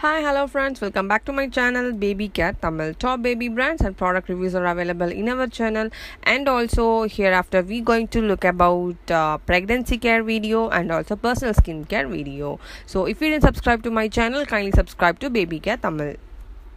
Hi, hello friends, welcome back to my channel Baby Cat Tamil. Top baby brands and product reviews are available in our channel and also hereafter we going to look about uh, pregnancy care video and also personal skin care video. So if you didn't subscribe to my channel, kindly subscribe to Baby Cat Tamil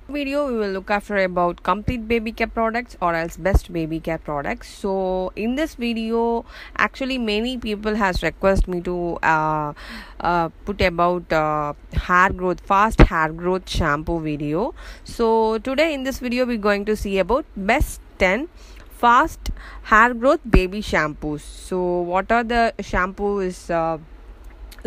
video we will look after about complete baby care products or else best baby care products. So in this video actually many people has request me to uh, uh, put about uh, hair growth fast hair growth shampoo video. So today in this video we're going to see about best 10 fast hair growth baby shampoos. So what are the shampoos uh,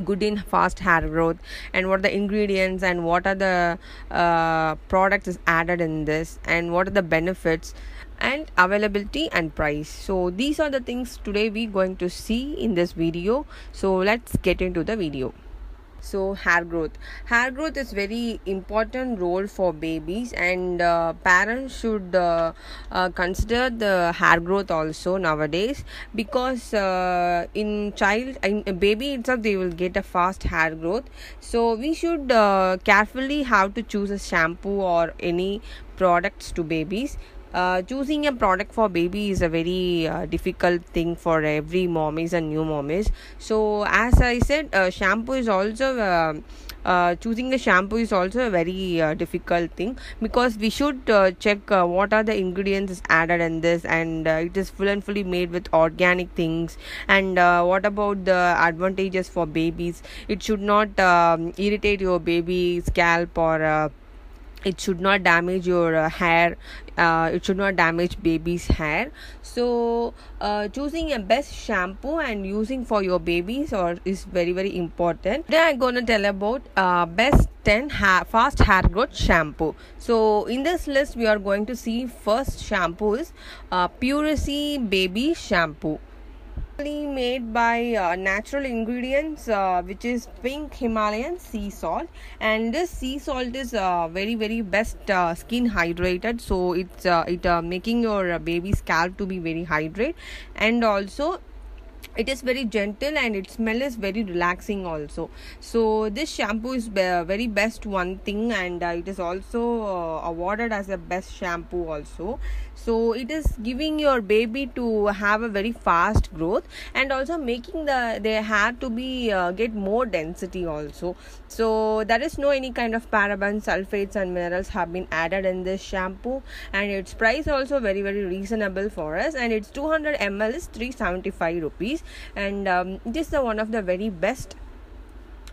good in fast hair growth and what are the ingredients and what are the uh, products is added in this and what are the benefits and availability and price. So these are the things today we going to see in this video. So let's get into the video so hair growth. Hair growth is very important role for babies and uh, parents should uh, uh, consider the hair growth also nowadays because uh, in child in baby itself they will get a fast hair growth. So we should uh, carefully have to choose a shampoo or any products to babies uh, choosing a product for baby is a very uh, difficult thing for every mommies and new mommies. So as i said uh, shampoo is also uh, uh, choosing a shampoo is also a very difficult thing because we should check what are the ingredients added in this and it is full and fully made with organic things. And what about the advantages for babies? It should not um, irritate your baby scalp or it should not damage your uh, hair uh, it should not damage baby's hair. So uh, choosing a best shampoo and using for your babies or is very very important. Then i'm gonna tell about uh, best 10 ha- fast hair growth shampoo. So in this list we are going to see first shampoo is uh, baby shampoo made by uh, natural ingredients uh, which is pink himalayan sea salt. And this sea salt is uh, very very best uh, skin hydrated. So it's uh, it uh, making your baby scalp to be very hydrated and also it is very gentle and its smell is very relaxing also. So this shampoo is very best one thing and uh, it is also uh, awarded as a best shampoo also. So it is giving your baby to have a very fast growth and also making the their hair to be uh, get more density also. So there is no any kind of parabens sulfates and minerals have been added in this shampoo and its price also very very reasonable for us and its 200 ml is 375 rupees and um, this is one of the very best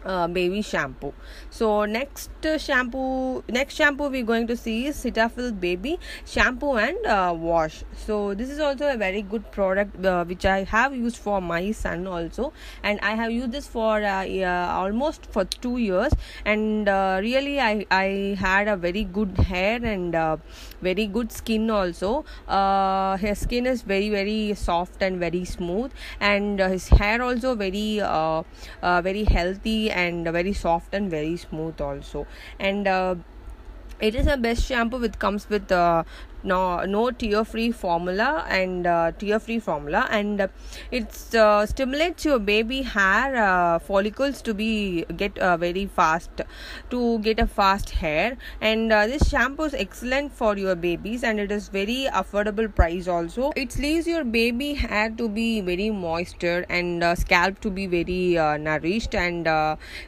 uh, baby shampoo. So next shampoo next shampoo we're going to see is cetaphil baby shampoo and uh, wash. So this is also a very good product uh, which i have used for my son also. And i have used this for uh, almost for two years. And really i i had a very good hair and very good skin also. His skin is very very soft and very smooth. And his hair also very very healthy and very soft and very smooth also. And uh, it is a best shampoo which comes with uh, no no tear free formula and uh, tear free formula and uh, it uh, stimulates your baby hair uh, follicles to be get uh, very fast to get a fast hair. And uh, this shampoo is excellent for your babies and it is very affordable price also. It leaves your baby hair to be very moisture and scalp to be very nourished and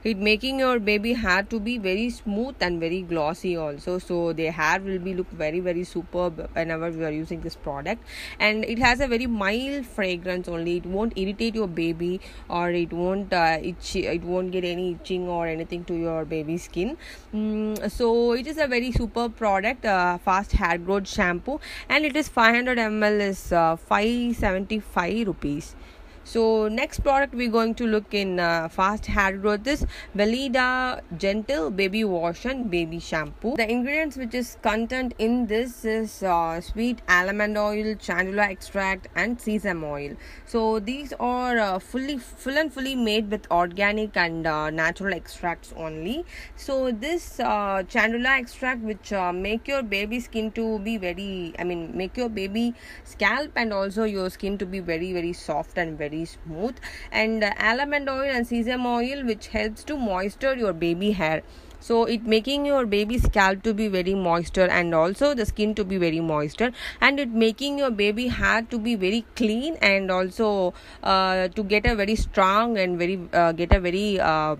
it making your baby hair to be very smooth and very glossy also. So their hair will be look very very super whenever we are using this product. And it has a very mild fragrance only. It won't irritate your baby or it won't uh, itch it won't get any itching or anything to your baby skin. Mm, so it is a very superb product uh, fast hair growth shampoo. And it is 500 ml is uh, 575 rupees so next product we're going to look in uh, fast hair growth is Weleda gentle baby wash and baby shampoo. The ingredients which is content in this is uh, sweet almond oil calendula extract and sesame oil. So these are uh, fully full and fully made with organic and uh, natural extracts only. So this uh, calendula extract which uh, make your baby skin to be very i mean make your baby scalp and also your skin to be very very soft and very very smooth. And uh, almond oil and sesame oil which helps to moisture your baby hair. So it making your baby scalp to be very moisture and also the skin to be very moisture. And it making your baby hair to be very clean and also uh, to get a very strong and very uh, get a very uh,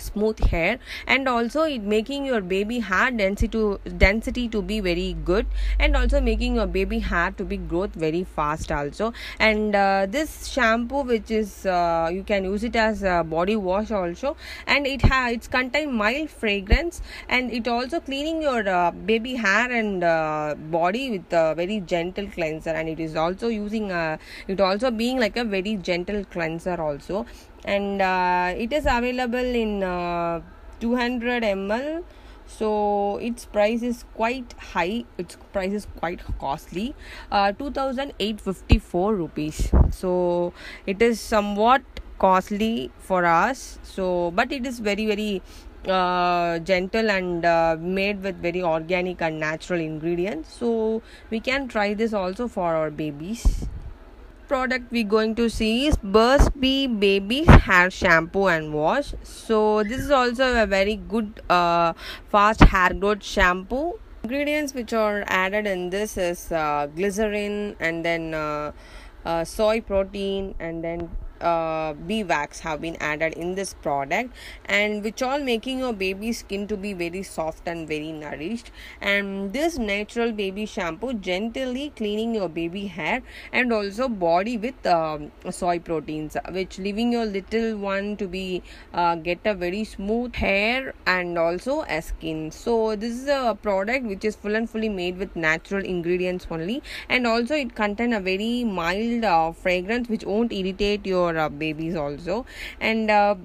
smooth hair and also it making your baby hair density to density to be very good and also making your baby hair to be growth very fast also. And uh, this shampoo which is uh, you can use it as a body wash also. And it has it's contain mild fragrance and it also cleaning your uh, baby hair and uh, body with a very gentle cleanser. And it is also using a it also being like a very gentle cleanser also and uh, it is available in uh, 200 ml so its price is quite high. Its price is quite costly. Uh, 2854 rupees. So it is somewhat costly for us. So but it is very very uh, gentle and uh, made with very organic and natural ingredients. So we can try this also for our babies product we're going to see is Burt's Bee Baby Hair Shampoo and Wash. So this is also a very good uh, fast hair growth shampoo. Ingredients which are added in this is uh, glycerin and then uh, uh soy protein and then uh, bee wax have been added in this product and which all making your baby skin to be very soft and very nourished. And this natural baby shampoo gently cleaning your baby hair and also body with um, soy proteins which leaving your little one to be uh, get a very smooth hair and also a skin. So this is a product which is full and fully made with natural ingredients only. And also it contain a very mild uh, fragrance which won't irritate your for uh, babies also. And uh,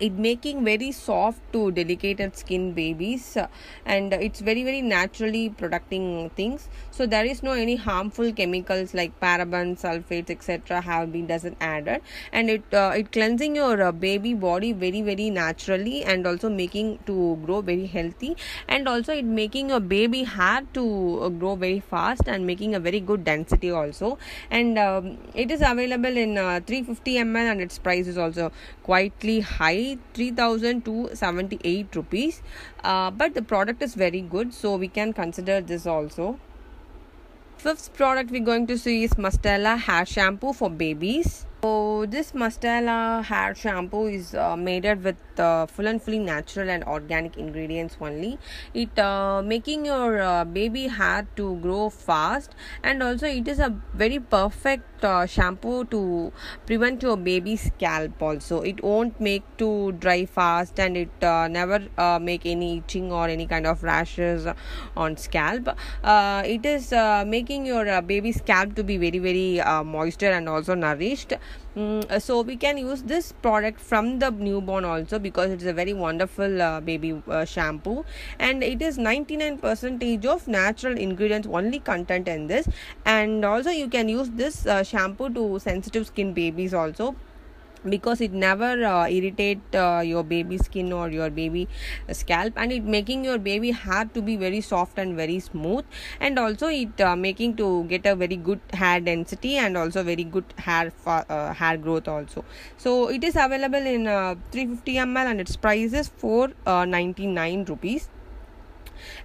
it making very soft to delicate skin babies uh, and it's very very naturally protecting things. So there is no any harmful chemicals like parabens sulfates etc have been doesn't added and it uh, it cleansing your uh, baby body very very naturally and also making to grow very healthy. And also it making your baby hair to uh, grow very fast and making a very good density also. And um, it is available in uh, 350 ml and its price is also quietly high 3278 rupees. Uh, but the product is very good so we can consider this also. Fifth product we're going to see is Mustela hair shampoo for babies so this Mustela hair shampoo is uh, made with uh, full and fully natural and organic ingredients only. It uh, making your uh, baby hair to grow fast and also it is a very perfect uh, shampoo to prevent your baby scalp also. It won't make to dry fast and it uh, never make any itching or any kind of rashes on scalp. it is making your baby scalp to be very very moisture and also nourished Mm, so we can use this product from the newborn also because it's a very wonderful uh, baby uh, shampoo. And it is 99 percentage of natural ingredients only content in this. And also you can use this uh, shampoo to sensitive skin babies also because it never uh, irritate uh, your baby skin or your baby scalp and it making your baby hair to be very soft and very smooth and also it uh, making to get a very good hair density and also very good hair uh, hair growth also. So it is available in uh, 350 ml and its price is 499 uh, rupees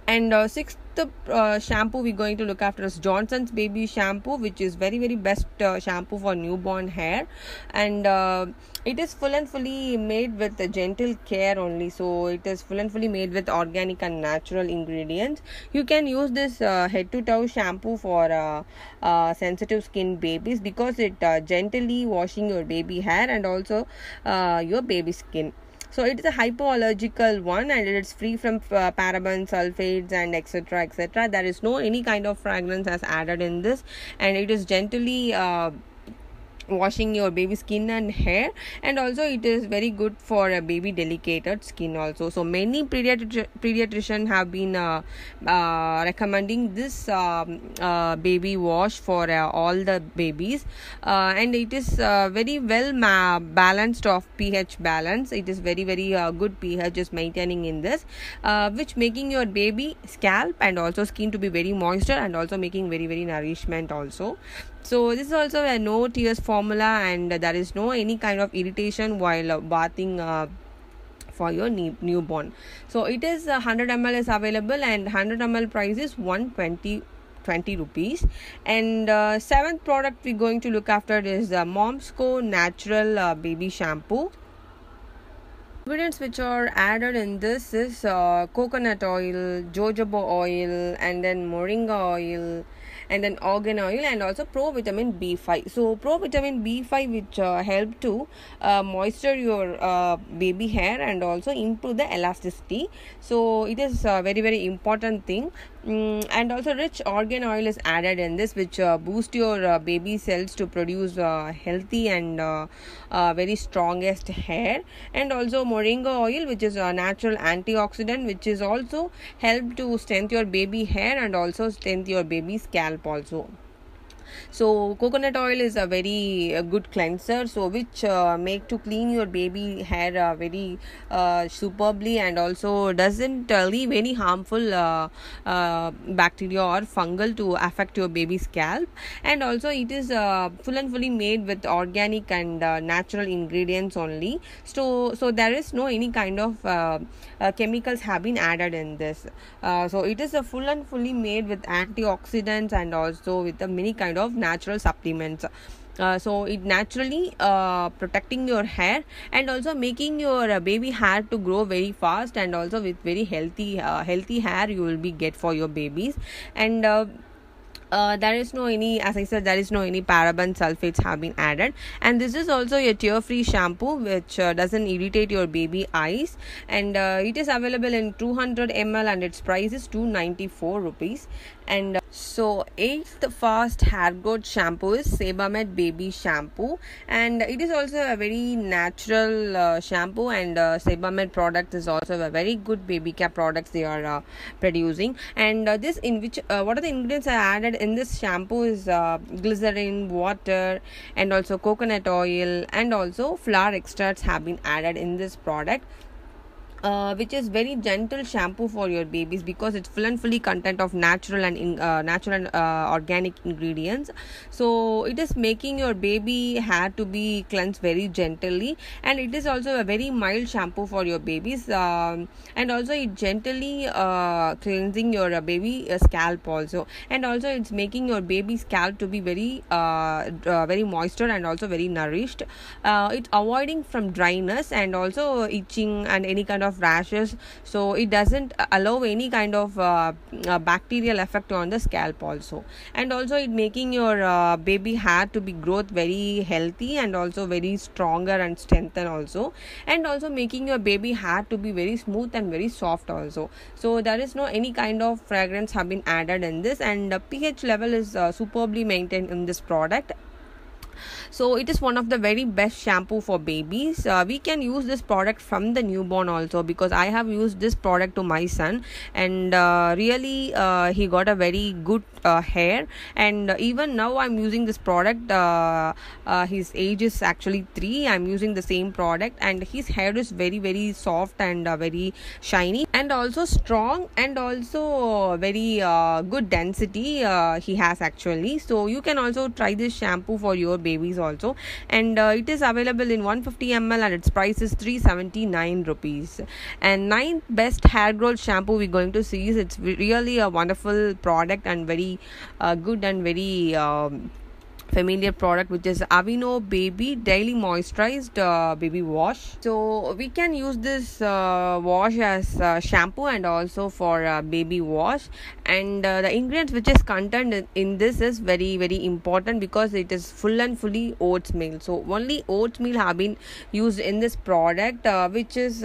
and sixth uh, shampoo we're going to look after is Johnson's baby shampoo which is very very best uh, shampoo for newborn hair. And uh, it is full and fully made with gentle care only. So it is full and fully made with organic and natural ingredients. You can use this uh, head to toe shampoo for uh, uh, sensitive skin babies because it gently washing your baby hair and also your baby skin so it is a hypoallergical one and it is free from uh, parabens sulfates and etc etc there is no any kind of fragrance as added in this and it is gently uh, washing your baby skin and hair. And also it is very good for a baby delicate skin also. So many pediatric pediatrician have been uh, uh, recommending this um, uh, baby wash for uh, all the babies. Uh, and it is uh, very well ma- balanced of ph balance. It is very very good ph is maintaining in this which making your baby scalp and also skin to be very moisture and also making very very nourishment also so this is also a no tears formula and there is no any kind of irritation while bathing uh, for your new- newborn. So it is uh, 100 ml is available and 100 ml price is 120 20 rupees. And uh, seventh product we're going to look after is the Moms Co natural uh, baby shampoo. Ingredients which are added in this is uh, coconut oil jojoba oil and then moringa oil and then argan oil and also pro vitamin b5 so pro vitamin b5 which uh, help to uh, moisture your uh, baby hair and also improve the elasticity. So it is a very very important thing. Mm, and also rich argan oil is added in this which uh, boost your uh, baby cells to produce uh, healthy and uh, very strongest hair. And also moringa oil which is a natural antioxidant which is also help to strengthen your baby hair and also strengthen your baby scalp also so coconut oil is a very uh, good cleanser so which uh, make to clean your baby hair uh, very uh, superbly and also doesn't uh, leave any harmful bacteria or fungal to affect your baby scalp. And also it is full and fully made with organic and natural ingredients only. So so there is no any kind of chemicals have been added in this. So it is a full and fully made with antioxidants and also with a many kind of natural supplements. Uh, so it naturally uh, protecting your hair and also making your uh, baby hair to grow very fast and also with very healthy uh, healthy hair you will be get for your babies. And uh, uh, there is no any as i said there is no any paraben sulfates have been added. And this is also a tear free shampoo which uh, doesn't irritate your baby eyes. And uh, it is available in 200 ml and its price is 294 rupees. And uh, so eighth fast hair growth shampoo is sebamed baby shampoo. And it is also a very natural uh, shampoo. And uh, sebamed product is also a very good baby care products they are uh, producing. And uh, this in which uh, what are the ingredients are added in this shampoo is uh, glycerin water and also coconut oil. And also flower extracts have been added in this product uh, which is very gentle shampoo for your babies because it's full and fully content of natural and in, uh, natural and uh, organic ingredients. So it is making your baby hair to be cleansed very gently and it is also a very mild shampoo for your babies um, and also it gently uh, cleansing your uh, baby uh, scalp also. And also it's making your baby scalp to be very very moisture and also very nourished. It's avoiding from dryness and also itching and any kind of rashes. So it doesn't allow any kind of uh, uh, bacterial effect on the scalp also. And also it making your uh, baby hair to be growth very healthy and also very stronger and strengthen also. And also making your baby hair to be very smooth and very soft also. So there is no any kind of fragrance have been added in this. And the ph level is uh, superbly maintained in this product so it is one of the very best shampoo for babies. Uh, we can use this product from the newborn also because i have used this product to my son and uh, really uh, he got a very good uh, hair. And even now i'm using this product uh, uh, his age is actually 3 i'm using the same product and his hair is very very soft and very shiny and also strong and also very good density he has actually. So you can also try this shampoo for your babies also. And uh, it is available in 150 ml and its price is 379 rupees. And ninth best hair growth shampoo we're going to see is it's really a wonderful product and very uh, good and very um, familiar product which is Aveeno baby daily moisturized uh, baby wash. So we can use this uh, wash as uh, shampoo and also for uh, baby wash. And uh, the ingredients which is contained in- this is very very important because it is full and fully oats meal so only oats meal have been used in this product uh, which is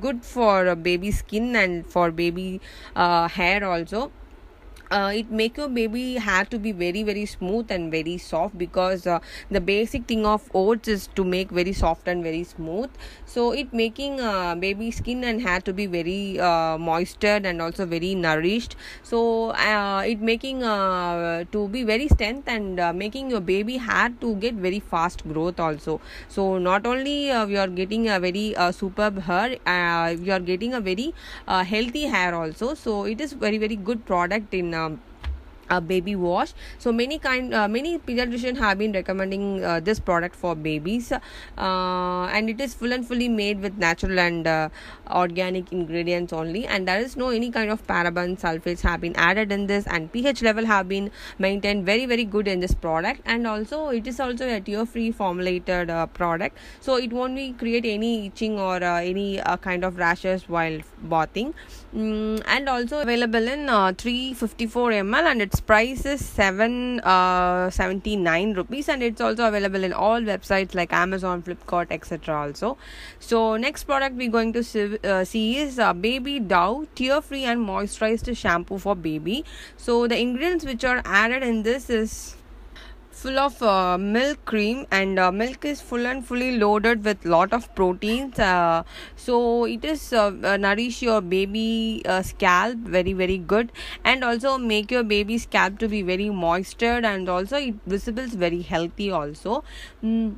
good for baby skin and for baby hair also uh, it make your baby hair to be very very smooth and very soft because uh, the basic thing of oats is to make very soft and very smooth. So it making uh, baby skin and hair to be very uh, moistured and also very nourished. So uh, it making uh, to be very strength and uh, making your baby hair to get very fast growth also. So not only we are getting a very superb hair we are getting a very healthy hair also. So it is very very good product in um, a baby wash. So many kind uh, many pediatricians have been recommending uh, this product for babies. Uh, and it is full and fully made with natural and uh, organic ingredients only. And there is no any kind of paraben sulfates have been added in this. And ph level have been maintained very very good in this product. And also it is also a tear free formulated uh, product. So it won't be create any itching or uh, any kind of rashes while bathing. Mm, and also available in 354 ml and it's price is 7 uh, 79 rupees and it's also available in all websites like amazon flipkart etc also. So next product we're going to see, uh, see is uh, baby dove tear free and moisturized shampoo for baby. So the ingredients which are added in this is full of uh, milk cream and uh, milk is full and fully loaded with lot of proteins uh, so it is uh, uh, nourish your baby uh, scalp very very good and also make your baby scalp to be very moistured and also it visibles very healthy also. Mm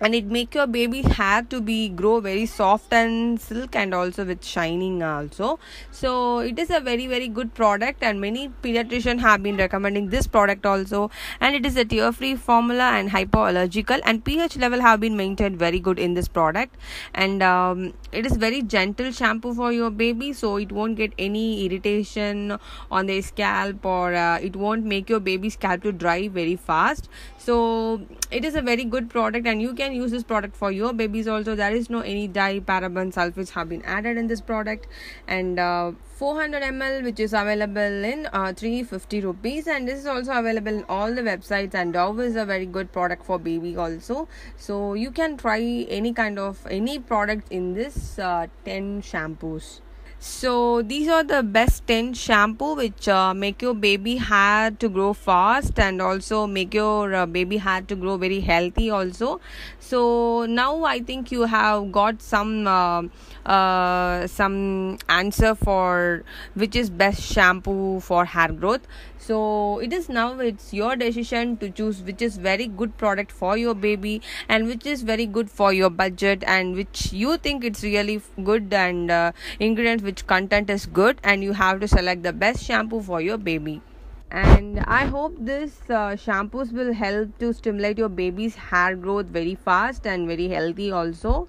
and it make your baby hair to be grow very soft and silk and also with shining also. So it is a very very good product and many pediatrician have been recommending this product also. And it is a tear free formula and hypoallergenic and ph level have been maintained very good in this product. And um, it is very gentle shampoo for your baby so it won't get any irritation on their scalp or uh, it won't make your baby scalp to dry very fast. So it is a very good product and you can use this product for your babies also. There is no any dye paraben sulfates have been added in this product. And uh, 400 ml which is available in uh, 350 rupees. And this is also available in all the websites. And dove is a very good product for baby also. So you can try any kind of any product in this uh, 10 shampoos so these are the best 10 shampoo which uh, make your baby hair to grow fast and also make your uh, baby hair to grow very healthy also. So now i think you have got some uh, uh some answer for which is best shampoo for hair growth so it is now it's your decision to choose which is very good product for your baby and which is very good for your budget and which you think it's really good and uh, ingredients which content is good and you have to select the best shampoo for your baby. And i hope this uh, shampoos will help to stimulate your baby's hair growth very fast and very healthy also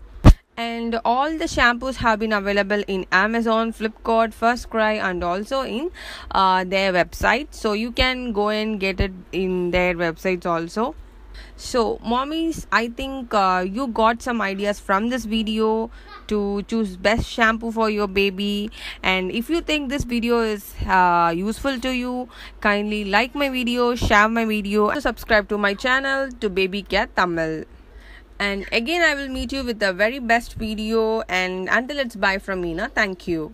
and all the shampoos have been available in amazon flipkart first cry and also in uh, their website. So you can go and get it in their websites also. So mommies i think uh, you got some ideas from this video to choose best shampoo for your baby. And if you think this video is uh, useful to you kindly like my video share my video and subscribe to my channel to baby cat tamil and again i will meet you with the very best video. And until it's bye from Meena thank you